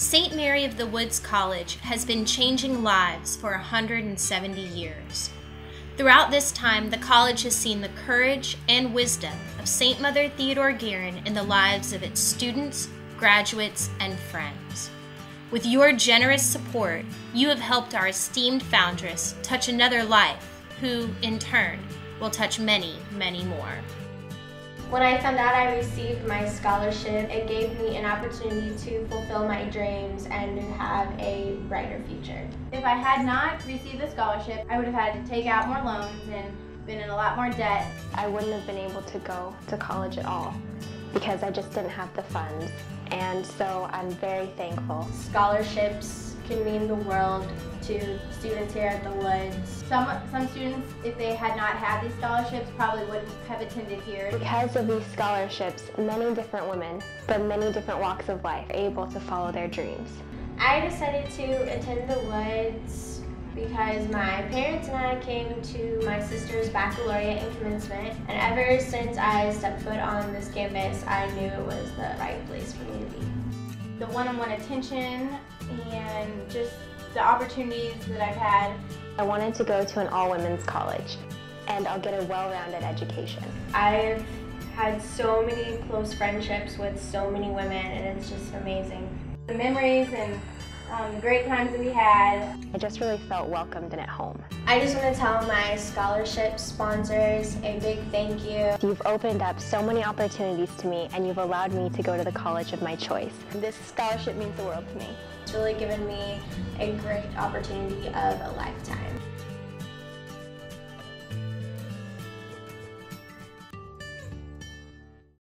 St. Mary of the Woods College has been changing lives for 170 years. Throughout this time, the college has seen the courage and wisdom of St. Mother Theodore Guerin in the lives of its students, graduates, and friends. With your generous support, you have helped our esteemed foundress touch another life, who, in turn, will touch many, many more. When I found out I received my scholarship, it gave me an opportunity to fulfill my dreams and have a brighter future. If I had not received the scholarship, I would have had to take out more loans and been in a lot more debt. I wouldn't have been able to go to college at all because I just didn't have the funds. And so I'm very thankful. Scholarships can mean the world to students here at the Woods. Some, some students, if they had not had these scholarships, probably wouldn't have attended here. Because of these scholarships, many different women from many different walks of life are able to follow their dreams. I decided to attend the Woods because my parents and I came to my sister's baccalaureate and commencement, and ever since I stepped foot on this campus, I knew it was the right place for me to be. The one-on-one -on -one attention and just the opportunities that I've had. I wanted to go to an all-women's college and I'll get a well-rounded education. I've had so many close friendships with so many women and it's just amazing. The memories and um, the great times that we had. I just really felt welcomed and at home. I just want to tell my scholarship sponsors a big thank you. You've opened up so many opportunities to me and you've allowed me to go to the college of my choice. This scholarship means the world to me. It's really given me a great opportunity of a lifetime.